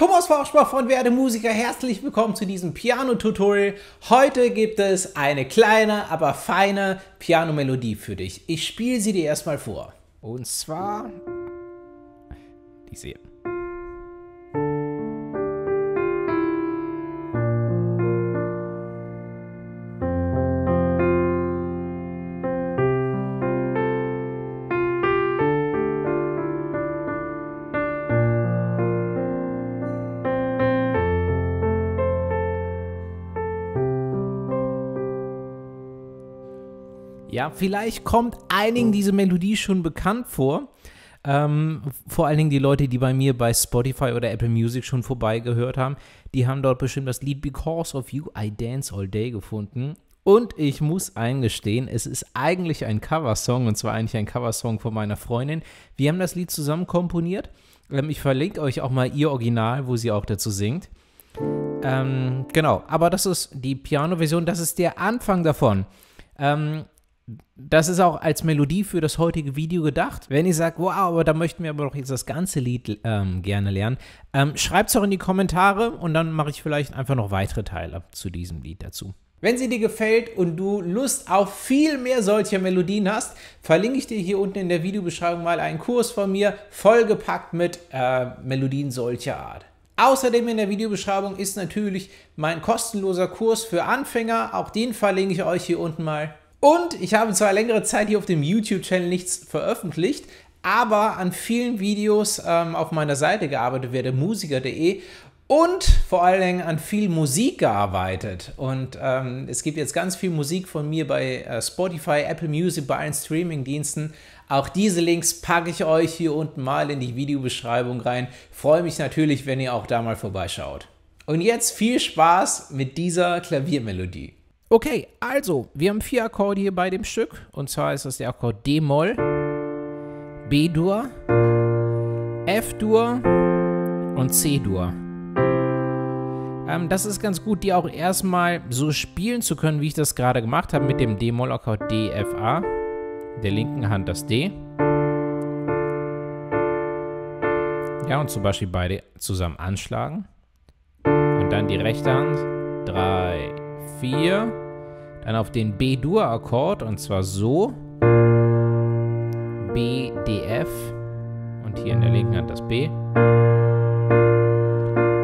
Thomas Forschbach von Werde Musiker, herzlich willkommen zu diesem Piano-Tutorial. Heute gibt es eine kleine, aber feine Piano-Melodie für dich. Ich spiele sie dir erstmal vor. Und zwar diese hier. Ja, vielleicht kommt einigen diese Melodie schon bekannt vor. Ähm, vor allen Dingen die Leute, die bei mir bei Spotify oder Apple Music schon vorbeigehört haben, die haben dort bestimmt das Lied Because of You I Dance All Day gefunden. Und ich muss eingestehen, es ist eigentlich ein Coversong und zwar eigentlich ein Coversong von meiner Freundin. Wir haben das Lied zusammen komponiert. Ähm, ich verlinke euch auch mal ihr Original, wo sie auch dazu singt. Ähm, genau, aber das ist die Piano-Version, das ist der Anfang davon. Ähm, das ist auch als Melodie für das heutige Video gedacht. Wenn ihr sagt, wow, aber da möchten wir aber doch jetzt das ganze Lied ähm, gerne lernen, ähm, schreibt es auch in die Kommentare und dann mache ich vielleicht einfach noch weitere Teile zu diesem Lied dazu. Wenn sie dir gefällt und du Lust auf viel mehr solcher Melodien hast, verlinke ich dir hier unten in der Videobeschreibung mal einen Kurs von mir, vollgepackt mit äh, Melodien solcher Art. Außerdem in der Videobeschreibung ist natürlich mein kostenloser Kurs für Anfänger, auch den verlinke ich euch hier unten mal. Und ich habe zwar längere Zeit hier auf dem YouTube-Channel nichts veröffentlicht, aber an vielen Videos ähm, auf meiner Seite gearbeitet werde, musiker.de und vor allen Dingen an viel Musik gearbeitet. Und ähm, es gibt jetzt ganz viel Musik von mir bei äh, Spotify, Apple Music, bei allen Streaming-Diensten. Auch diese Links packe ich euch hier unten mal in die Videobeschreibung rein. Freue mich natürlich, wenn ihr auch da mal vorbeischaut. Und jetzt viel Spaß mit dieser Klaviermelodie. Okay, also, wir haben vier Akkorde hier bei dem Stück. Und zwar ist das der Akkord D-Moll, B-Dur, F-Dur und C-Dur. Ähm, das ist ganz gut, die auch erstmal so spielen zu können, wie ich das gerade gemacht habe, mit dem D-Moll-Akkord D-F-A. Der linken Hand das D. Ja, und zum Beispiel beide zusammen anschlagen. Und dann die rechte Hand. Drei, 4, dann auf den B-Dur-Akkord und zwar so. B, D, F und hier in der linken Hand das B.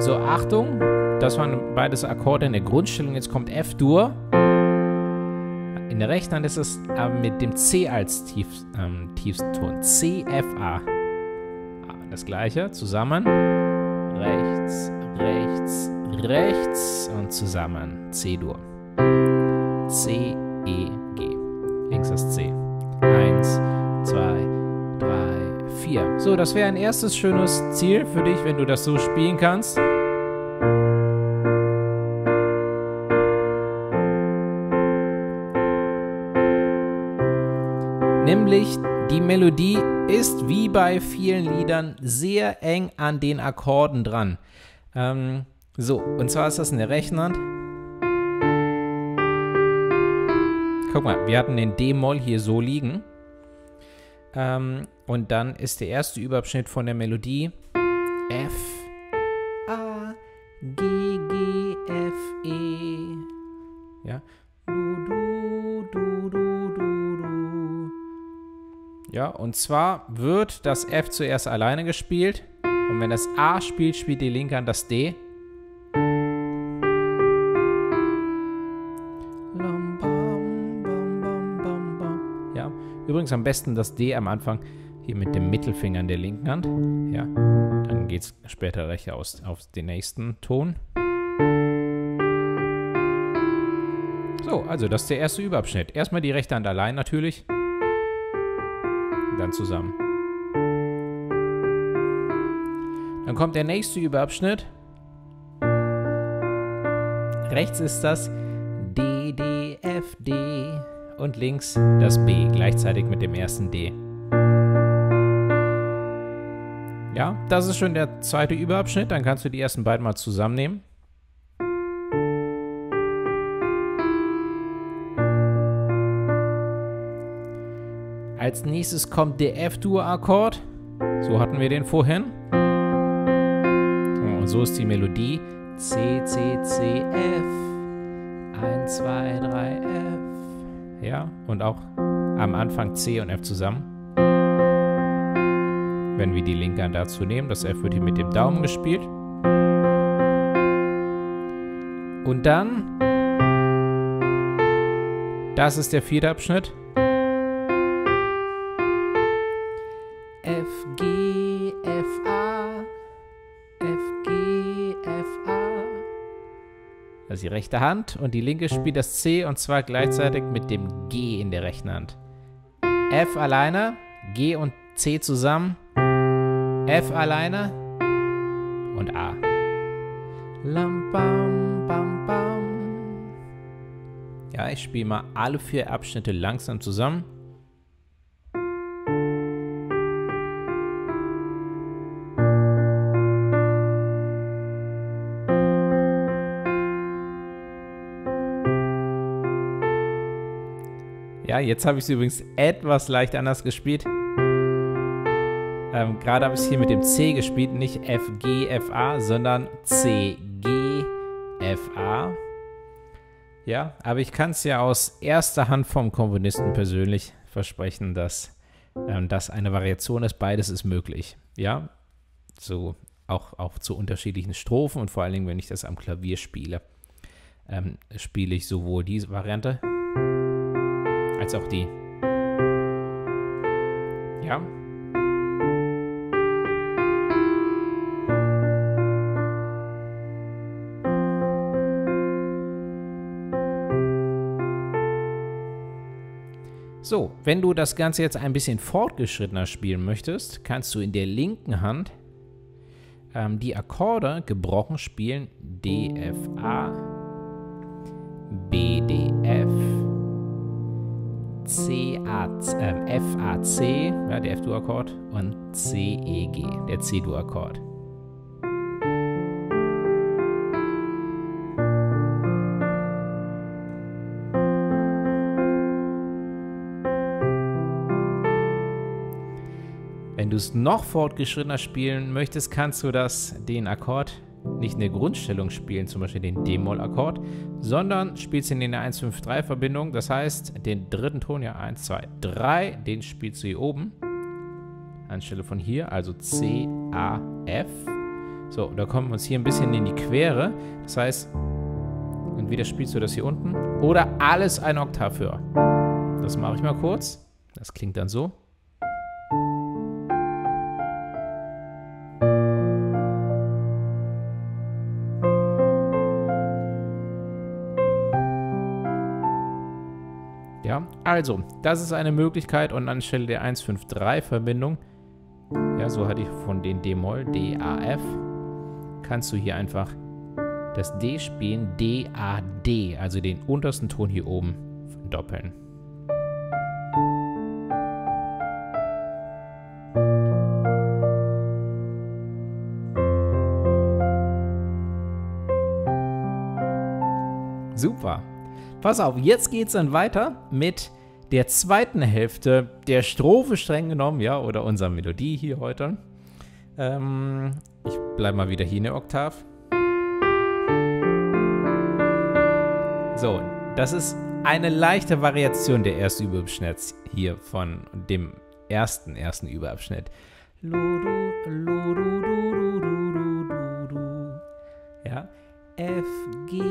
So, Achtung, das waren beides Akkorde in der Grundstellung. Jetzt kommt F-Dur. In der rechten Hand ist es äh, mit dem C als tief, ähm, Tiefston. C, F, A. Das gleiche, zusammen. Rechts, rechts, rechts und zusammen. C-Dur. C, E, G. Links das C. Eins, zwei, drei, vier. So, das wäre ein erstes schönes Ziel für dich, wenn du das so spielen kannst. Nämlich die Melodie ist wie bei vielen Liedern sehr eng an den Akkorden dran. Ähm, so, und zwar ist das in der rechten Hand. Guck mal, wir hatten den D-Moll hier so liegen. Ähm, und dann ist der erste Überabschnitt von der Melodie F, A, G, G, F, E. Ja. Du, du, du. Ja, und zwar wird das F zuerst alleine gespielt. Und wenn das A spielt, spielt die linke Hand das D. Übrigens am besten das D am Anfang hier mit dem Mittelfinger in der linken Hand. Ja, dann geht es später recht aus auf den nächsten Ton. So, also das ist der erste Überabschnitt. Erstmal die rechte Hand allein natürlich. Dann zusammen. Dann kommt der nächste Überabschnitt. Rechts ist das D, D, F, D und links das B, gleichzeitig mit dem ersten D. Ja, das ist schon der zweite Überabschnitt, dann kannst du die ersten beiden mal zusammennehmen. Als nächstes kommt der F-Dur-Akkord. So hatten wir den vorhin. und so ist die Melodie C, C, C, F. 1, 2, 3, F. Ja, und auch am Anfang C und F zusammen. Wenn wir die linke Hand dazu nehmen, das F wird hier mit dem Daumen gespielt. Und dann, das ist der vierte Abschnitt. F, G, Ist die rechte Hand und die linke spielt das C und zwar gleichzeitig mit dem G in der rechten Hand. F alleine, G und C zusammen, F alleine und A. Ja, ich spiele mal alle vier Abschnitte langsam zusammen. Jetzt habe ich es übrigens etwas leicht anders gespielt. Ähm, Gerade habe ich es hier mit dem C gespielt, nicht F, G, F, A, sondern C, G, F, A. Ja, aber ich kann es ja aus erster Hand vom Komponisten persönlich versprechen, dass ähm, das eine Variation ist. Beides ist möglich. Ja, so auch, auch zu unterschiedlichen Strophen und vor allen Dingen, wenn ich das am Klavier spiele, ähm, spiele ich sowohl diese Variante als auch die. Ja. So, wenn du das Ganze jetzt ein bisschen fortgeschrittener spielen möchtest, kannst du in der linken Hand ähm, die Akkorde gebrochen spielen. D, F, A, B, D, Äh, F, A, C, ja, der F-Dur-Akkord, und C, E, G, der C-Dur-Akkord. Wenn du es noch fortgeschrittener spielen möchtest, kannst du das, den Akkord nicht in der Grundstellung spielen, zum Beispiel den D-Moll-Akkord, sondern spielst ihn in der 1-5-3-Verbindung. Das heißt, den dritten Ton, ja 1, 2, 3, den spielst du hier oben. Anstelle von hier, also C, A, F. So, da kommen wir uns hier ein bisschen in die Quere. Das heißt, entweder spielst du das hier unten oder alles ein Oktav höher. Das mache ich mal kurz. Das klingt dann so. Also, das ist eine Möglichkeit und anstelle der 153-Verbindung, ja, so hatte ich von den D-Moll, D, A, F, kannst du hier einfach das D spielen, D, A, D, also den untersten Ton hier oben doppeln. Super. Pass auf, jetzt geht's dann weiter mit der zweiten Hälfte der Strophe streng genommen, ja, oder unserer Melodie hier heute. Ähm, ich bleibe mal wieder hier in der Oktav. So, das ist eine leichte Variation der ersten Überabschnitts hier von dem ersten, ersten Überabschnitt. Ja, F, G,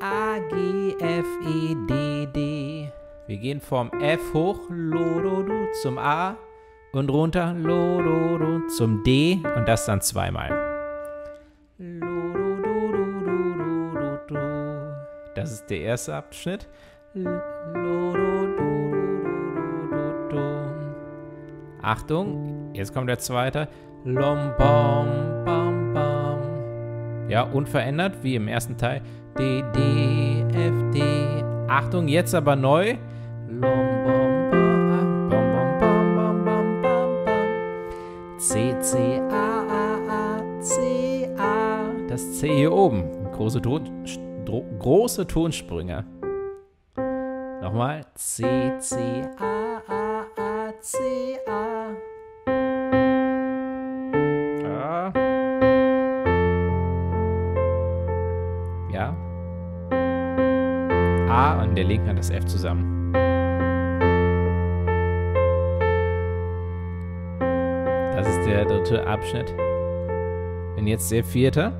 A, G, F, E, D, D. Wir gehen vom F hoch, Lododu, zum A und runter, Lododu, zum D und das dann zweimal. Das ist der erste Abschnitt. Achtung, jetzt kommt der zweite. Lom, bom, bam, bam. Ja, unverändert wie im ersten Teil. D, D, F, D. Achtung, jetzt aber neu. Lom, bom, bam, bom, bom, bam, bam, bam, bam. C, C, A, A, A, C, A. Das C hier oben. Große, Ton, große Tonsprünge. Nochmal. C, C, A, A, A, C, A. Ja. Ja. A und der linken Hand das F zusammen. Das ist der dritte Abschnitt. Und jetzt der vierte.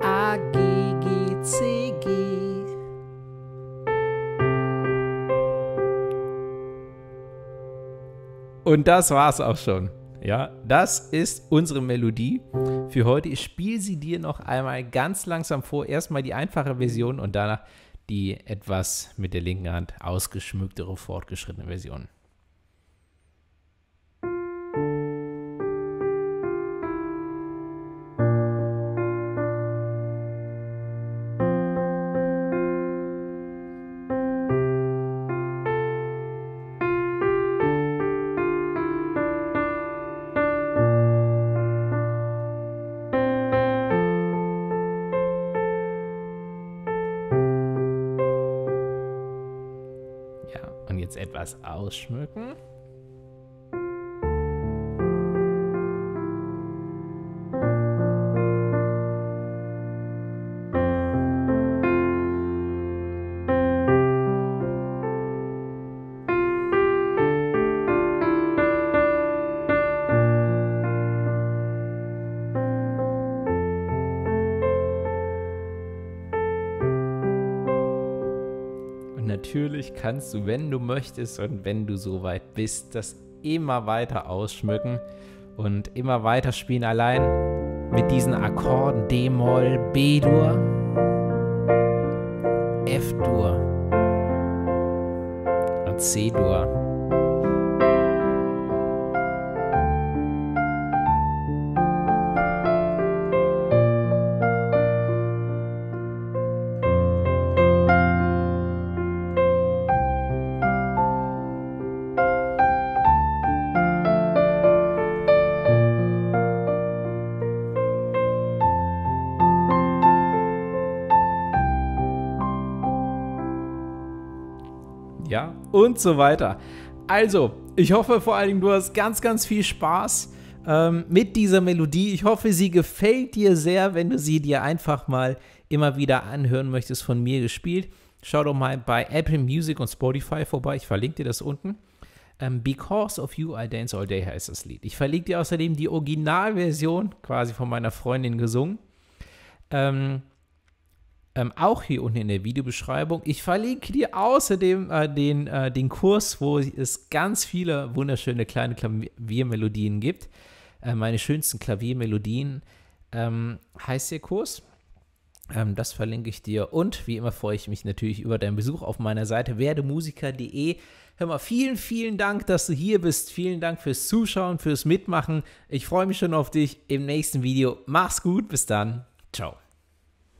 A, G, G, C, G. Und das war's auch schon. Ja, das ist unsere Melodie für heute. Ich spiele sie dir noch einmal ganz langsam vor. Erstmal die einfache Version und danach die etwas mit der linken Hand ausgeschmücktere, fortgeschrittene Version. Etwas ausschmücken. Natürlich kannst du, wenn du möchtest und wenn du soweit bist, das immer weiter ausschmücken und immer weiter spielen. Allein mit diesen Akkorden D-Moll, B-Dur, F-Dur und C-Dur. Und so weiter. Also, ich hoffe vor allen Dingen, du hast ganz, ganz viel Spaß ähm, mit dieser Melodie. Ich hoffe, sie gefällt dir sehr, wenn du sie dir einfach mal immer wieder anhören möchtest, von mir gespielt. Schau doch mal bei Apple Music und Spotify vorbei. Ich verlinke dir das unten. Ähm, Because of You, I Dance All Day heißt das Lied. Ich verlinke dir außerdem die Originalversion, quasi von meiner Freundin gesungen. Ähm, ähm, auch hier unten in der Videobeschreibung. Ich verlinke dir außerdem äh, den, äh, den Kurs, wo es ganz viele wunderschöne kleine Klaviermelodien gibt. Äh, meine schönsten Klaviermelodien ähm, heißt der Kurs. Ähm, das verlinke ich dir. Und wie immer freue ich mich natürlich über deinen Besuch auf meiner Seite werdemusiker.de. Hör mal, vielen, vielen Dank, dass du hier bist. Vielen Dank fürs Zuschauen, fürs Mitmachen. Ich freue mich schon auf dich im nächsten Video. Mach's gut, bis dann. Ciao.